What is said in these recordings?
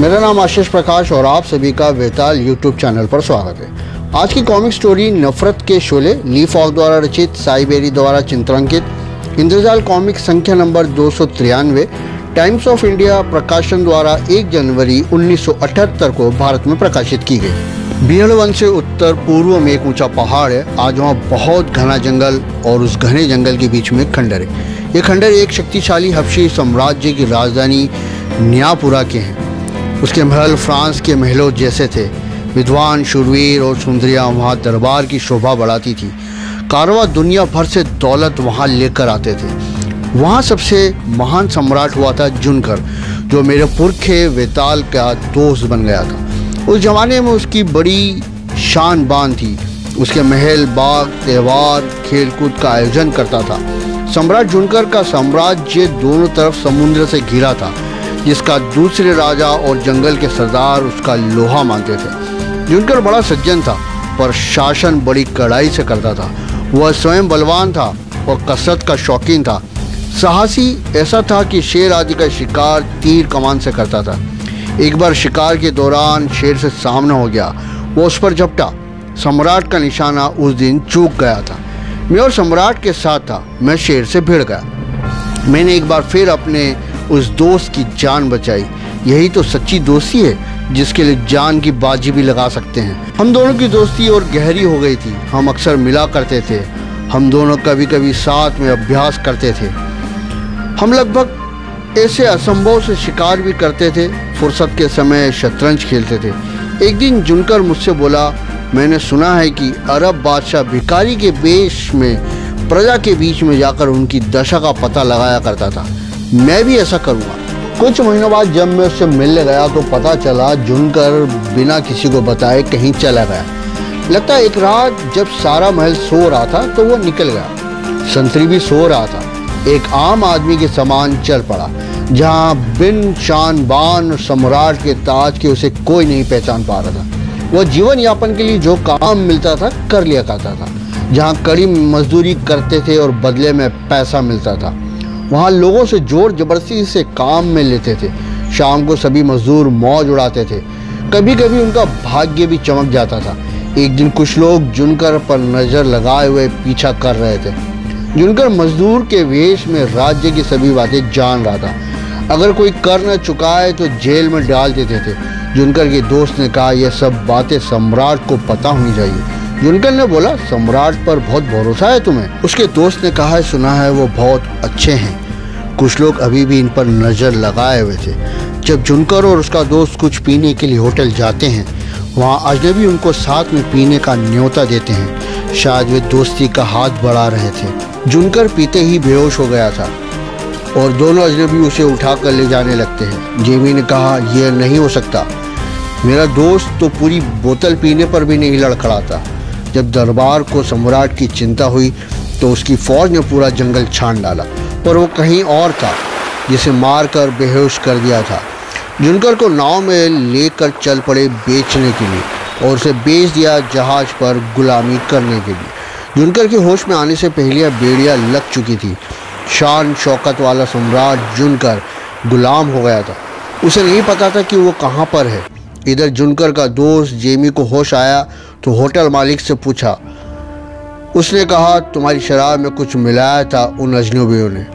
मेरा नाम आशीष प्रकाश और आप सभी का वेताल यूट्यूब चैनल पर स्वागत है। आज की कॉमिक स्टोरी नफरत के शोले ली फॉक द्वारा रचित साई बेरी द्वारा चित्रांकित, इंद्रजाल कॉमिक संख्या नंबर दो सौ तिरानवे टाइम्स ऑफ़ इंडिया प्रकाशन द्वारा 1 जनवरी 1978 को भारत में प्रकाशित की गई। बीहड़वन से उत्तर पूर्व में एक ऊँचा पहाड़ है। आज वहाँ बहुत घना जंगल और उस घने जंगल के बीच में खंडर है। ये खंडर एक शक्तिशाली हफ्शी साम्राज्य की राजधानी न्यापुरा के हैं। उसके महल फ्रांस के महलों जैसे थे। विद्वान, शुरवीर और सुंदरियाँ वहाँ दरबार की शोभा बढ़ाती थी। कारवा दुनिया भर से दौलत वहाँ लेकर आते थे। वहाँ सबसे महान सम्राट हुआ था जुनकर, जो मेरे पुरखे वेताल का दोस्त बन गया था। उस जमाने में उसकी बड़ी शान बान थी। उसके महल, बाग, त्यौहार, खेलकूद का आयोजन करता था। सम्राट जुनकर का साम्राज्य दोनों तरफ़ समुद्र से घिरा था। जिसका दूसरे राजा और जंगल के सरदार उसका लोहा मानते थे। जुनकर बड़ा सज्जन था, पर शासन बड़ी कड़ाई से करता था। वह स्वयं बलवान था और कसरत का शौकीन था। साहसी ऐसा था कि शेर आदि का शिकार तीर कमान से करता था। एक बार शिकार के दौरान शेर से सामना हो गया। वो उस पर झपटा। सम्राट का निशाना उस दिन चूक गया था। मैं और सम्राट के साथ था। मैं शेर से भिड़ गया। मैंने एक बार फिर अपने उस दोस्त की जान बचाई। यही तो सच्ची दोस्ती है, जिसके लिए जान की बाजी भी लगा सकते हैं। हम दोनों की दोस्ती और गहरी हो गई थी। हम अक्सर मिला करते थे। हम दोनों कभी कभी साथ में अभ्यास करते थे। हम लगभग ऐसे असंभव से शिकार भी करते थे। फुर्सत के समय शतरंज खेलते थे। एक दिन जुनकर मुझसे बोला, मैंने सुना है कि अरब बादशाह भिकारी के बेश में, प्रजा के बीच में जाकर उनकी दशा का पता लगाया करता था। मैं भी ऐसा करूँगा। कुछ महीनों बाद जब मैं उससे मिलने गया तो पता चला, जुनकर बिना किसी को बताए कहीं चला गया। लगता एक रात जब सारा महल सो रहा था तो वो निकल गया। संतरी भी सो रहा था। एक आम आदमी के समान चल पड़ा, जहाँ बिन शान बान सम्राट के ताज के उसे कोई नहीं पहचान पा रहा था। वह जीवन यापन के लिए जो काम मिलता था, कर लिया करता था, जहाँ कड़ी मजदूरी करते थे और बदले में पैसा मिलता था। वहाँ लोगों से ज़ोर ज़बरदस्ती से काम में लेते थे। शाम को सभी मजदूर मौज उड़ाते थे। कभी कभी उनका भाग्य भी चमक जाता था। एक दिन कुछ लोग जुनकर पर नज़र लगाए हुए पीछा कर रहे थे। जुनकर मजदूर के वेश में राज्य की सभी बातें जान रहा था। अगर कोई कर न चुकाए तो जेल में डाल देते थे। जुनकर के दोस्त ने कहा, यह सब बातें सम्राट को पता होनी चाहिए। जुनकर ने बोला, सम्राट पर बहुत भरोसा है तुम्हें। उसके दोस्त ने कहा है सुना है वो बहुत अच्छे हैं। कुछ लोग अभी भी इन पर नज़र लगाए हुए थे। जब जुनकर और उसका दोस्त कुछ पीने के लिए होटल जाते हैं, वहाँ अजनबी उनको साथ में पीने का न्योता देते हैं। शायद वे दोस्ती का हाथ बढ़ा रहे थे। जुनकर पीते ही बेहोश हो गया था और दोनों अजनबी उसे उठा कर ले जाने लगते हैं। जेमी ने कहा, यह नहीं हो सकता। मेरा दोस्त तो पूरी बोतल पीने पर भी नहीं लड़खड़ाता जब दरबार को सम्राट की चिंता हुई तो उसकी फौज ने पूरा जंगल छान डाला, पर वो कहीं और था, जिसे मार कर बेहोश कर दिया था। जुनकर को नाव में लेकर चल पड़े बेचने के लिए, और उसे बेच दिया जहाज़ पर गुलामी करने के लिए। जुनकर के होश में आने से पहले बेड़िया लग चुकी थी। शान शौकत वाला सम्राट जुनकर गुलाम हो गया था। उसे नहीं पता था कि वो कहाँ पर है। इधर जुनकर का दोस्त जेमी को होश आया तो होटल मालिक से पूछा, उसने कहा, तुम्हारी शराब में कुछ मिलाया था उन अजनबियों ने।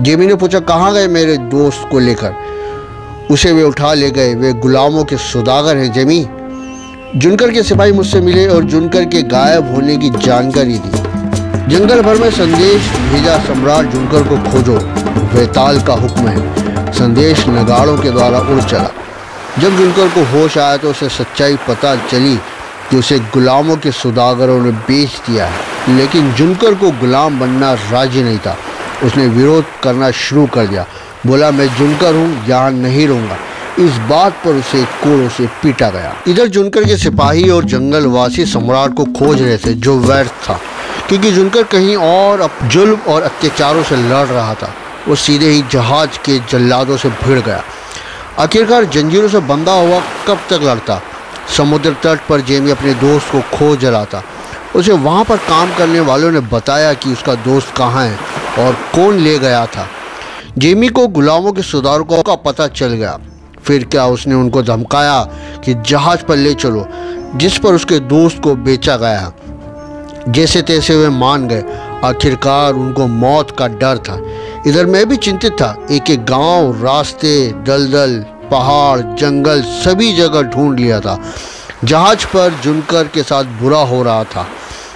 जेमी ने पूछा, कहाँ गए मेरे दोस्त को लेकर? उसे वे उठा ले गए। वे गुलामों के सौदागर हैं, जेमी। जुनकर के सिपाही मुझसे मिले और जुनकर के गायब होने की जानकारी दी। जंगल भर में संदेश भेजा सम्राट जुनकर को खोजो। बेताल का हुक्म है। संदेश नगाड़ों के द्वारा उड़ चला। जब जुनकर को होश आया तो उसे सच्चाई पता चली कि उसे गुलामों के सौदागरों ने बेच दिया है। लेकिन जुनकर को गुलाम बनना राज़ी नहीं था। उसने विरोध करना शुरू कर दिया। बोला, मैं जुनकर हूँ, यहाँ नहीं रहूँगा। इस बात पर उसे कोड़ों से पीटा गया। इधर जुनकर के सिपाही और जंगलवासी सम्राट को खोज रहे थे, जो व्यर्थ था। क्योंकि जुनकर कहीं और जुल्म और अत्याचारों से लड़ रहा था। वो सीधे ही जहाज़ के जल्लादों से भिड़ गया। आखिरकार जंजीरों से बंधा हुआ कब तक लड़ता? समुद्र तट पर जेमी अपने दोस्त को खोज रहा था उसे वहाँ पर काम करने वालों ने बताया कि उसका दोस्त कहाँ है और कौन ले गया था। जेमी को गुलामों के सुधारकों का पता चल गया। फिर क्या उसने उनको धमकाया कि जहाज़ पर ले चलो, जिस पर उसके दोस्त को बेचा गया। जैसे तैसे वे मान गए। आखिरकार उनको मौत का डर था। इधर मैं भी चिंतित था। एक एक गाँव, रास्ते, दलदल पहाड़, जंगल सभी जगह ढूंढ लिया था। जहाज़ पर जुनकर के साथ बुरा हो रहा था।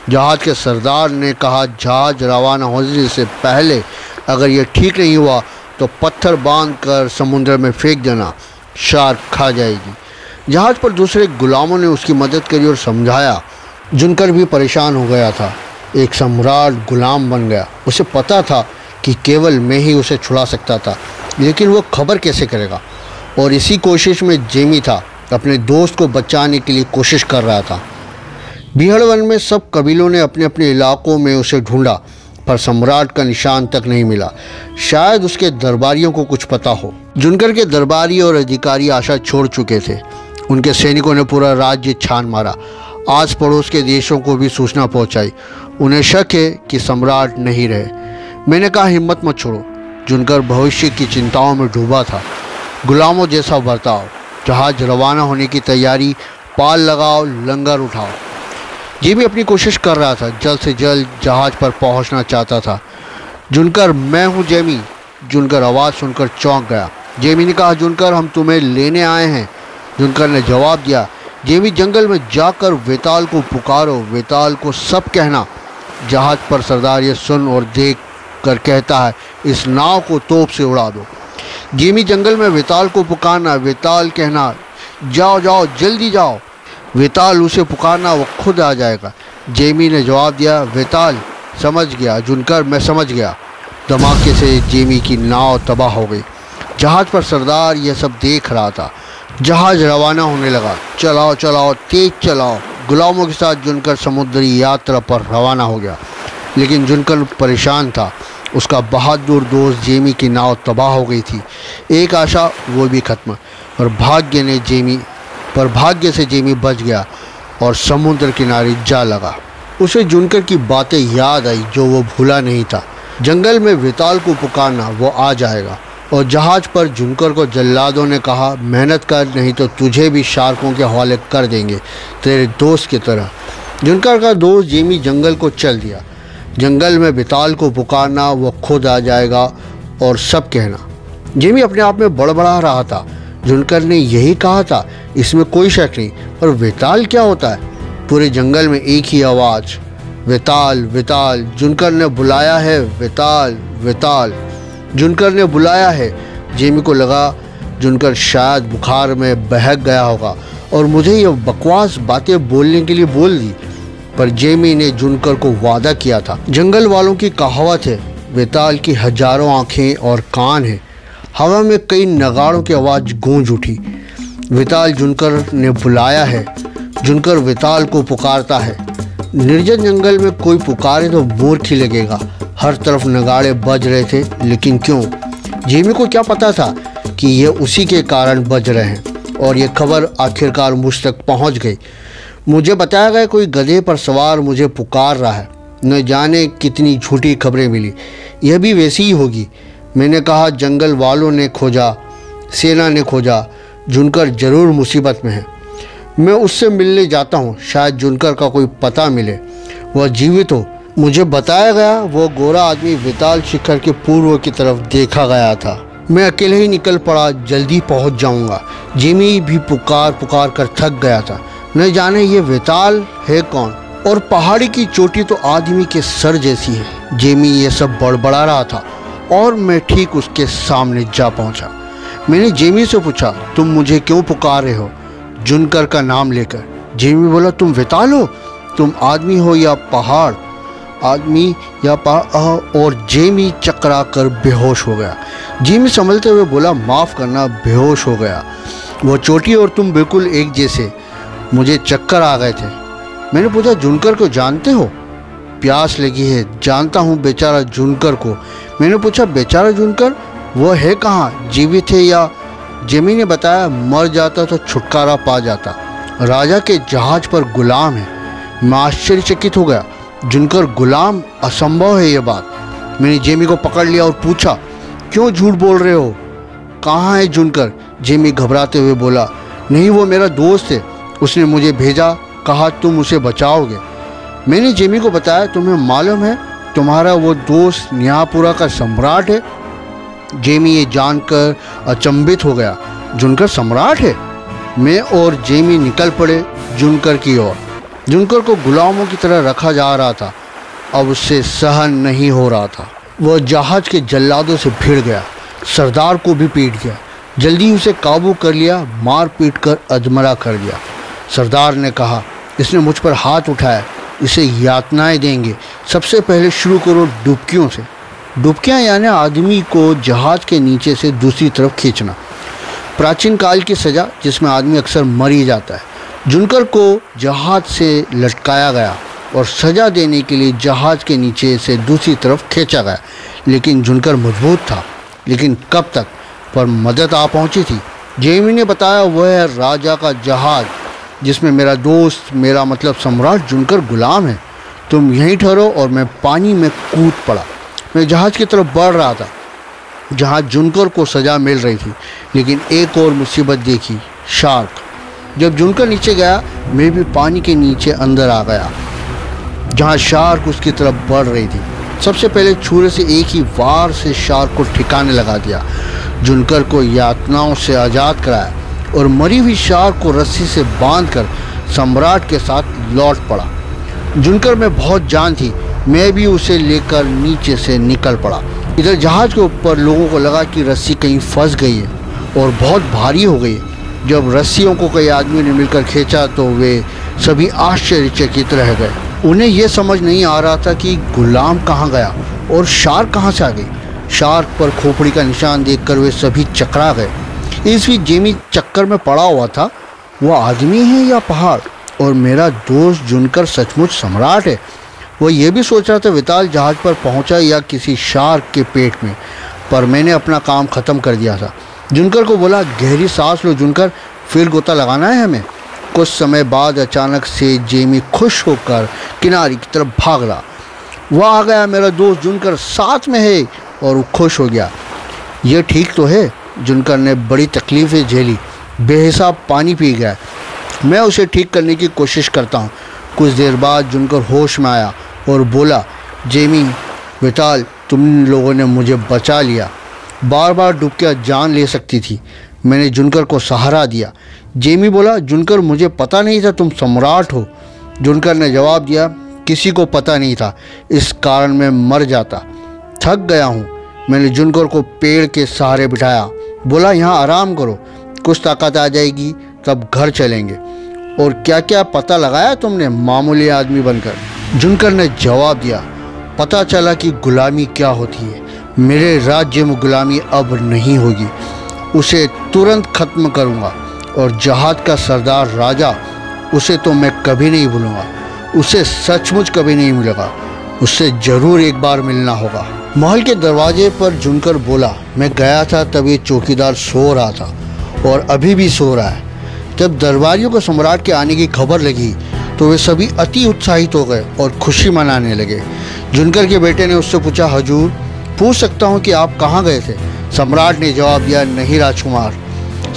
जहाज़ के सरदार ने कहा, जहाज़ रवाना होने से पहले अगर ये ठीक नहीं हुआ तो पत्थर बाँध कर समुद्र में फेंक देना। शार्क खा जाएगी। जहाज़ पर दूसरे गुलामों ने उसकी मदद करी और समझाया। जुनकर भी परेशान हो गया था। एक सम्राट गुलाम बन गया। उसे पता था कि केवल मैं ही उसे छुड़ा सकता था, लेकिन वो खबर कैसे करेगा? और इसी कोशिश में जेमी था, अपने दोस्त को बचाने के लिए कोशिश कर रहा था। बिहड़वन में सब कबीलों ने अपने अपने इलाकों में उसे ढूंढा, पर सम्राट का निशान तक नहीं मिला। शायद उसके दरबारियों को कुछ पता हो। जुनकर के दरबारी और अधिकारी आशा छोड़ चुके थे। उनके सैनिकों ने पूरा राज्य छान मारा। आस पड़ोस के देशों को भी सूचना पहुंचाई। उन्हें शक है कि सम्राट नहीं रहे। मैंने कहा, हिम्मत मत छोड़ो। जुनकर भविष्य की चिंताओं में डूबा था। गुलामों जैसा बर्ताव, जहाज़ रवाना होने की तैयारी, पाल लगाओ, लंगर उठाओ। ये भी अपनी कोशिश कर रहा था, जल्द से जल्द जहाज़ पर पहुँचना चाहता था। जुनकर, मैं हूँ जेमी। जुनकर, आवाज़ सुनकर चौंक गया। जेमी ने कहा, जुनकर, हम तुम्हें लेने आए हैं। जुनकर ने जवाब दिया, जेमी, जंगल में जाकर वेताल को पुकारो। वेताल को सब कहना। जहाज़ पर सरदार ये सुन और देख कर कहता है, इस नाव को तोप से उड़ा दो। जेमी जंगल में वेताल को पुकारना, वेताल कहना, जाओ जाओ, जल्दी जाओ। वेताल उसे पुकारना, वो खुद आ जाएगा। जेमी ने जवाब दिया, वेताल, समझ गया, जुनकर, मैं समझ गया। धमाके से जेमी की नाव तबाह हो गई। जहाज़ पर सरदार यह सब देख रहा था। जहाज़ रवाना होने लगा। चलाओ चलाओ, तेज चलाओ। गुलामों के साथ जुनकर समुद्री यात्रा पर रवाना हो गया। लेकिन जुनकर परेशान था। उसका बहादुर दोस्त जेमी की नाव तबाह हो गई थी। एक आशा, वो भी खत्म। और भाग्य ने जेमी, पर भाग्य से जेमी बच गया और समुद्र किनारे जा लगा। उसे जुनकर की बातें याद आई जो वो भूला नहीं था। जंगल में विताल को पुकारना, वो आ जाएगा। और जहाज़ पर जुनकर को जल्लादों ने कहा, मेहनत कर, नहीं तो तुझे भी शार्कों के हवाले कर देंगे, तेरे दोस्त की तरह। जुनकर का दोस्त जेमी जंगल को चल दिया। जंगल में बिताल को पुकारना वो खुद आ जाएगा और सब कहना। जेमी अपने आप में बड़बड़ा रहा था। जुनकर ने यही कहा था, इसमें कोई शक नहीं, पर वेताल क्या होता है? पूरे जंगल में एक ही आवाज़ वेताल वेताल जुनकर ने बुलाया है वेताल वेताल जुनकर ने बुलाया है। जेमी को लगा, जुनकर शायद बुखार में बहक गया होगा। और मुझे ये बकवास बातें बोलने के लिए बोल दी। पर जेमी ने जुनकर को वादा किया था। जंगल वालों की कहावत है वेताल की हज़ारों आँखें और कान हैं। हवा में कई नगाड़ों की आवाज़ गूंज उठी। विताल जुनकर ने बुलाया है। जुनकर विताल को पुकारता है। निर्जन जंगल में कोई पुकारे तो मूर्ख ही लगेगा। हर तरफ़ नगाड़े बज रहे थे, लेकिन क्यों? जेमी को क्या पता था कि ये उसी के कारण बज रहे हैं और ये खबर आखिरकार मुझ तक पहुँच गई। मुझे बताया गया कोई गधे पर सवार मुझे पुकार रहा है। न जाने कितनी झूठी खबरें मिली। यह भी वैसी ही होगी। मैंने कहा, जंगल वालों ने खोजा, सेना ने खोजा, जुनकर ज़रूर मुसीबत में है। मैं उससे मिलने जाता हूँ, शायद जुनकर का कोई पता मिले। वह जीवित हो। मुझे बताया गया, वो गोरा आदमी विताल शिखर के पूर्व की तरफ़ देखा गया था। मैं अकेले ही निकल पड़ा, जल्दी पहुँच जाऊँगा। जिमी भी पुकार पुकार कर थक गया था। न जाने ये वेताल है कौन? और पहाड़ी की चोटी तो आदमी के सर जैसी है। जेमी ये सब बड़बड़ा रहा था, और मैं ठीक उसके सामने जा पहुँचा। मैंने जेमी से पूछा, तुम मुझे क्यों पुकार रहे हो? जुनकर का नाम लेकर। जेमी बोला, तुम वेताल हो? तुम आदमी हो या पहाड़? आदमी या पहाड़ और जेमी चकरा कर बेहोश हो गया। जेमी संभलते हुए बोला, माफ़ करना, बेहोश हो गया। वो चोटी और तुम बिल्कुल एक जैसे। मुझे चक्कर आ गए थे। मैंने पूछा, जुनकर को जानते हो? प्यास लगी है, जानता हूँ बेचारा जुनकर को। मैंने पूछा, बेचारा जुनकर वो है कहाँ? जीवित है या जेमी ने बताया, मर जाता तो छुटकारा पा जाता। राजा के जहाज़ पर गुलाम है। मैं आश्चर्यचकित हो गया। जुनकर, गुलाम असंभव है ये बात। मैंने जेमी को पकड़ लिया और पूछा, क्यों झूठ बोल रहे हो? कहाँ है जुनकर? जेमी घबराते हुए बोला, नहीं, वो मेरा दोस्त है। उसने मुझे भेजा, कहा, तुम उसे बचाओगे। मैंने जेमी को बताया, तुम्हें मालूम है, तुम्हारा वो दोस्त न्यापुरा का सम्राट है। जेमी ये जानकर अचंभित हो गया, जुनकर सम्राट है? मैं और जेमी निकल पड़े जुनकर की ओर। जुनकर को गुलामों की तरह रखा जा रहा था। अब उससे सहन नहीं हो रहा था। वह जहाज़ के जल्लादों से भिड़ गया, सरदार को भी पीट गया। जल्दी उसे काबू कर लिया मार पीट कर अजमरा कर दिया। सरदार ने कहा, इसने मुझ पर हाथ उठाया, इसे यातनाएँ देंगे। सबसे पहले शुरू करो डुबकियों से। डुबकियाँ यानी आदमी को जहाज़ के नीचे से दूसरी तरफ़ खींचना। प्राचीन काल की सज़ा, जिसमें आदमी अक्सर मर ही जाता है। जुनकर को जहाज़ से लटकाया गया और सज़ा देने के लिए जहाज़ के नीचे से दूसरी तरफ़ खींचा गया। लेकिन जुनकर मज़बूत था। लेकिन कब तक? पर मदद आ पहुँची थी। जेमी ने बताया, वह राजा का जहाज़ जिसमें मेरा दोस्त, मेरा मतलब सम्राट जुनकर गुलाम है। तुम यहीं ठहरो और मैं पानी में कूद पड़ा। मैं जहाज़ की तरफ़ बढ़ रहा था। जहाँ जुनकर को सज़ा मिल रही थी, लेकिन एक और मुसीबत देखी, शार्क। जब जुनकर नीचे गया, मैं भी पानी के नीचे अंदर आ गया, जहाँ शार्क उसकी तरफ़ बढ़ रही थी। सबसे पहले छुरे से एक ही वार से शार्क को ठिकाने लगा दिया। जुनकर को यातनाओं से आज़ाद कराया। और मरी हुई शार को रस्सी से बांधकर सम्राट के साथ लौट पड़ा। जुनकर में बहुत जान थी, मैं भी उसे लेकर नीचे से निकल पड़ा। इधर जहाज़ के ऊपर लोगों को लगा कि रस्सी कहीं फंस गई है और बहुत भारी हो गई जब रस्सियों को कई आदमी ने मिलकर खींचा तो वे सभी आश्चर्यचकित रह गए। उन्हें यह समझ नहीं आ रहा था कि गुलाम कहाँ गया और शार्क कहाँ से आ गई। शार्क पर खोपड़ी का निशान देखकर वे सभी चकरा गए। इस जेमी चक्कर में पड़ा हुआ था। वो आदमी है या पहाड़? और मेरा दोस्त जुनकर सचमुच सम्राट है। वो ये भी सोच रहा था विताल जहाज़ पर पहुँचा या किसी शार्क के पेट में, पर मैंने अपना काम ख़त्म कर दिया था। जुनकर को बोला, गहरी सांस लो जुनकर, फिर गोता लगाना है हमें? कुछ समय बाद अचानक से जेमी खुश होकर किनारे की तरफ़ भाग रहा। वह आ गया, मेरा दोस्त जुनकर साथ में है। और वो खुश हो गया। यह ठीक तो है? जुनकर ने बड़ी तकलीफ़ें झेली। बेहिसाब पानी पी गया। मैं उसे ठीक करने की कोशिश करता हूँ। कुछ देर बाद जुनकर होश में आया और बोला, जेमी विताल तुम लोगों ने मुझे बचा लिया। बार बार डूब के जान ले सकती थी। मैंने जुनकर को सहारा दिया। जेमी बोला, जुनकर, मुझे पता नहीं था तुम सम्राट हो। जुनकर ने जवाब दिया, किसी को पता नहीं था। इस कारण मैं मर जाता। थक गया हूँ। मैंने जुनकर को पेड़ के सहारे बिठाया। बोला, यहाँ आराम करो। कुछ ताकत आ जाएगी, तब घर चलेंगे। और क्या क्या पता लगाया तुमने, मामूली आदमी बनकर? जुनकर ने जवाब दिया, पता चला कि गुलामी क्या होती है। मेरे राज्य में गुलामी अब नहीं होगी। उसे तुरंत ख़त्म करूँगा। और जहाद का सरदार राजा, उसे तो मैं कभी नहीं भूलूँगा। उसे सचमुच कभी नहीं मिलेगा। उससे ज़रूर एक बार मिलना होगा। महल के दरवाजे पर जुनकर बोला, मैं गया था तब ये चौकीदार सो रहा था और अभी भी सो रहा है। जब दरबारियों को सम्राट के आने की खबर लगी तो वे सभी अति उत्साहित हो गए और खुशी मनाने लगे। जुनकर के बेटे ने उससे पूछा, हजूर, पूछ सकता हूँ कि आप कहाँ गए थे? सम्राट ने जवाब दिया, नहीं राजकुमार।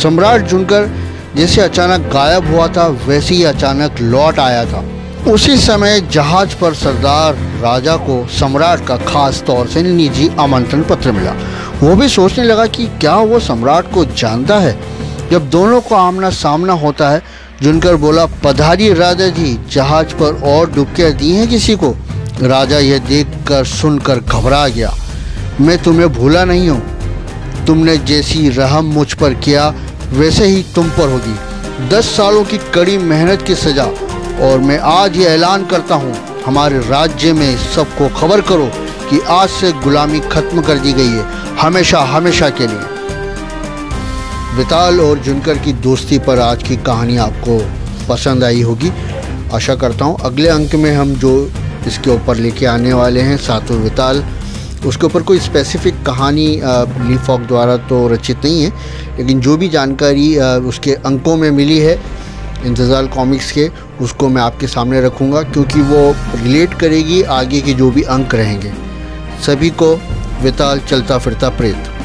सम्राट जुनकर जैसे अचानक गायब हुआ था, वैसे ही अचानक लौट आया था। उसी समय जहाज़ पर सरदार राजा को सम्राट का खास तौर से निजी आमंत्रण पत्र मिला। वो भी सोचने लगा कि क्या वो सम्राट को जानता है? जब दोनों को आमना सामना होता है, जुनकर बोला, पधारी राजा जी, जहाज़ पर और डुबकियाँ दी हैं किसी को? राजा यह देखकर सुनकर घबरा गया। मैं तुम्हें भूला नहीं हूँ। तुमने जैसी रहम मुझ पर किया, वैसे ही तुम पर होगी। दस सालों की कड़ी मेहनत की सज़ा और मैं आज ये ऐलान करता हूँ, हमारे राज्य में सबको खबर करो कि आज से गुलामी खत्म कर दी गई है, हमेशा हमेशा के लिए। विताल और जुनकर की दोस्ती पर आज की कहानी आपको पसंद आई होगी। आशा करता हूँ अगले अंक में हम जो इसके ऊपर लेके आने वाले हैं, सातों विताल, उसके ऊपर कोई स्पेसिफिक कहानी ली फॉक द्वारा तो रचित नहीं है, लेकिन जो भी जानकारी उसके अंकों में मिली है इंतज़ार कॉमिक्स के, उसको मैं आपके सामने रखूँगा, क्योंकि वो रिलेट करेगी आगे के जो भी अंक रहेंगे। सभी को वेताल चलता फिरता प्रेत।